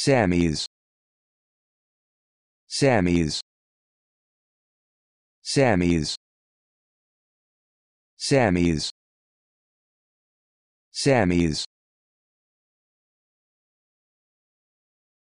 Sammy's Sammy's Sammy's Sammy's Sammy's